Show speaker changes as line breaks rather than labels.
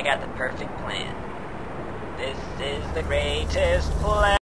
I got the perfect plan. This is the greatest plan.